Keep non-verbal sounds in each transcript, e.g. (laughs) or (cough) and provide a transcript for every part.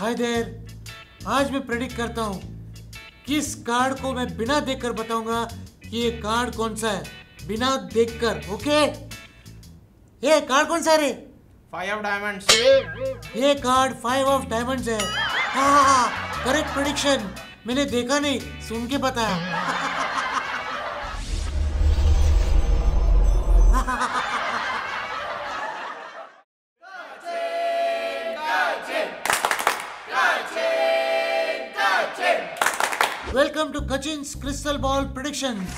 हाय देर आज मैं प्रेडिक्ट करता हूँ किस कार्ड को मैं बिना देखकर बताऊँगा कि ये कार्ड कौन सा है? बिना देखकर ओके ये कार्ड कौन सा है रे? फाइव ऑफ़ डायमंड्स ये कार्ड फाइव ऑफ़ डायमंड्स है। हाँ करेक्ट प्रेडिक्शन मैंने देखा नहीं सुन के बताया। (laughs) To Kachins crystal ball predictions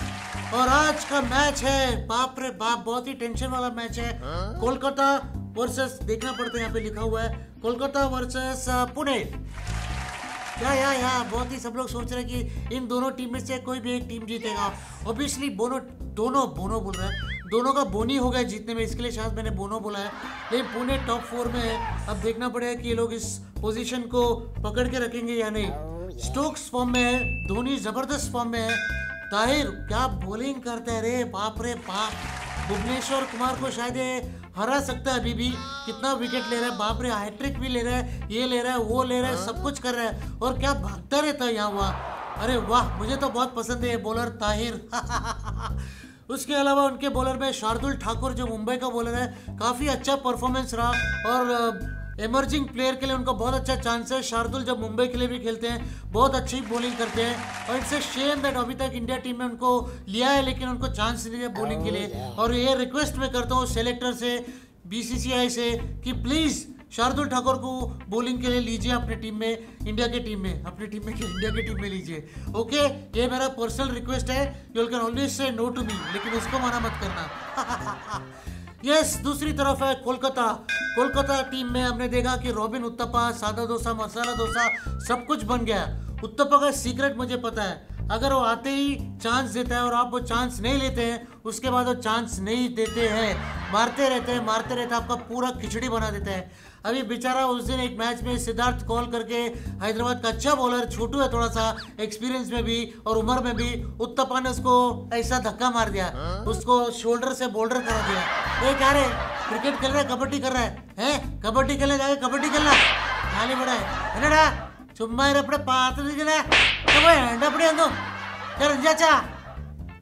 और आज का मैच है बाप रे बाप बहुत ही टेंशन वाला मैच है। कोलकाता वर्सेस देखना पड़ता है यहाँ पे लिखा हुआ है कोलकाता वर्सेस पुणे। क्या या या बहुत ही सब लोग सोच रहे हैं कि इन दोनों टीम में से कोई भी एक टीम जीतेगा। ऑब्वियसली बोनो दोनों बोनो बोल रहा है। दोनों का बोनी हो गया जीतने में इसके लिए शायद मैंने बोनो बोला है। लेकिन पुणे टॉप फोर में है। अब देखना पड़ेगा कि ये लोग इस पोजीशन को पकड़ के रखेंगे या नहीं। स्टोक्स फॉर्म में है धोनी ज़बरदस्त फॉर्म में है। ताहिर, क्या बॉलिंग करते रे? बाप रे बाप। भुवनेश्वर कुमार को शायद ये हरा सकता है अभी भी। कितना विकेट ले रहा है, बाप रे हैट्रिक भी ले रहा है, ये ले रहा है, वो ले रहा है, सब कुछ कर रहा है। और क्या भागता रहता है यहाँ वहाँ। अरे वाह, मुझे तो बहुत पसंद है ये बॉलर ताहिर। (laughs) उसके अलावा उनके बॉलर में शार्दुल ठाकुर, जो मुंबई का बॉलर है, काफ़ी अच्छा परफॉर्मेंस रहा। और इमर्जिंग प्लेयर के लिए उनका बहुत अच्छा चांस है। शार्दुल जब मुंबई के लिए भी खेलते हैं बहुत अच्छी बॉलिंग करते हैं और इट्स शेम दैट अभी तक इंडिया टीम में उनको लिया है लेकिन उनको चांस नहीं दिया बॉलिंग के लिए। और ये रिक्वेस्ट मैं करता हूँ सेलेक्टर से बीसीसीआई से कि प्लीज़ शार्दुल ठाकुर को बॉलिंग के लिए लीजिए अपने टीम में इंडिया के टीम में अपनी टीम में इंडिया की टीम में लीजिए। ओके ये मेरा पर्सनल रिक्वेस्ट है you can always say no to me लेकिन उसको मना मत करना। (laughs) यस दूसरी तरफ़ है कोलकाता। कोलकाता टीम में हमने देखा कि रॉबिन उत्तपा सादा डोसा, मसाला डोसा, सब कुछ बन गया। उत्तपा का सीक्रेट मुझे पता है। अगर वो आते ही चांस देता है और आप वो चांस नहीं लेते हैं, उसके बाद वो चांस नहीं देते हैं। मारते रहते हैं, मारते रहते हैं, आपका पूरा खिचड़ी बना देते हैं। अभी बेचारा उस दिन एक मैच में सिद्धार्थ कॉल करके हैदराबाद का अच्छा बॉलर छोटू है थोड़ा सा एक्सपीरियंस में भी और उम्र में भी उत्तपा ने उसको ऐसा धक्का मार दिया। हाँ? उसको शोल्डर से बोल्डर करा दिया। ये कह रहे क्रिकेट खेल रहा है कबड्डी कर रहा है हैं? कबड्डी खेलने जाके कबड्डी खेलना खाली बड़ा है। என்னடா சும்மா पात्र பார்த்துட்டு இருக்கிற போய்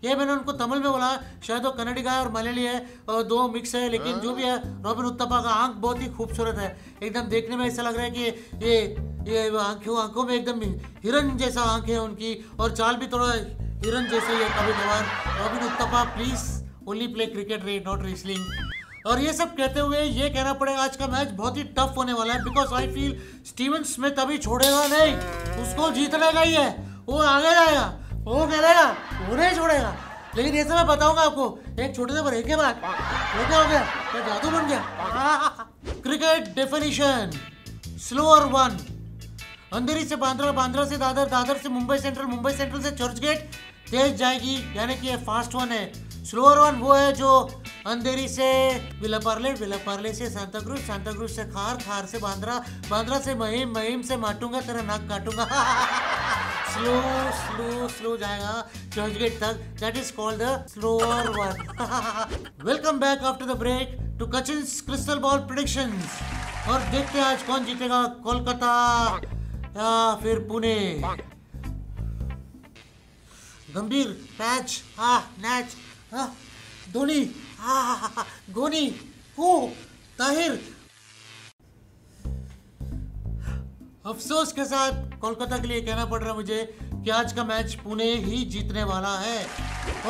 ये मैंने उनको तमिल में बोला, शायद वो का है और मलयाली है, और दो मिक्स है, लेकिन जो भी है, रॉबिन उत्तपा का आँख बहुत ही खूबसूरत है। एकदम देखने में ऐसा लग रहा है कि ये ये आँखों आँखों में एकदम हिरन जैसा आँख है उनकी, और चाल भी थोड़ा हिरन जैसे ही है कभी कभार Robin Uthappa please only play cricket रे नॉट रेसलिंग और ये सब कहते हुए ये कहना पड़ेगा, आज का मैच बहुत ही टफ होने वाला है because I feel Steven Smith अभी छोड़ेगा नहीं, उसको जीतने का ही है, वो आगे जाएगा। वो करेगा वो नहीं छोड़ेगा। लेकिन ये मैं बताऊँगा आपको। एक छोटे से ब्रेक के बाद। वो क्या हो गया। मैं जादू बन गया। Cricket definition slower one Andheri से बांद्रा बांद्रा से दादर दादर से मुंबई सेंट्रल मुंबई सेंट्रल से चर्च गेट तेज जाएगी। यानी कि ये फास्ट वन है। स्लोअर वन वो है जो अंधेरी से विला पार्ले विला पार्ले से सांता क्रूज सांता क्रूज से खार खार से बांद्रा बांद्रा से महिम महिम से माटूँगा, तेरा नाक काटूँगा। (laughs) स्लो स्लो स्लो जाएगा। चर्च गेट तक that is called the slower one welcome back after the break to Kachins crystal ball predictions और देखते हैं आज कौन जीतेगा कोलकाता, या फिर पुणे। गंभीर, पैच हा नैच हा धोनी गोनी को ताहिर अफसोस के साथ कोलकाता के लिए कहना पड़ रहा है मुझे कि आज का मैच पुणे ही जीतने वाला है।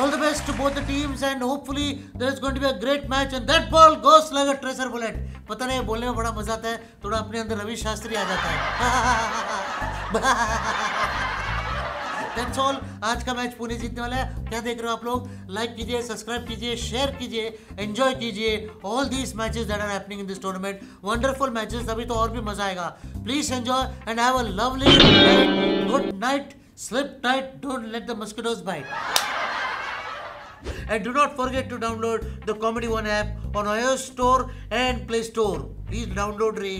All the best to both the teams and hopefully there is going to be a great match and that ball goes like a tracer bullet पता नहीं, बोलने में बड़ा मज़ा आता है, थोड़ा अपने अंदर रवि शास्त्री आ जाता है। (laughs) (laughs) दैट्स ऑल आज का मैच पुणे जीतने वाला है। क्या देख रहे हो आप लोग? लाइक कीजिए सब्सक्राइब कीजिए शेयर कीजिए एंजॉय कीजिए all these matches that are happening in this tournament wonderful matches अभी तो और भी मज़ा आएगा। Please enjoy and have a lovely good night sleep tight don't let the mosquitoes bite And do not forget to download the Comedy One app on iOS Store and Play Store. Please download Ray.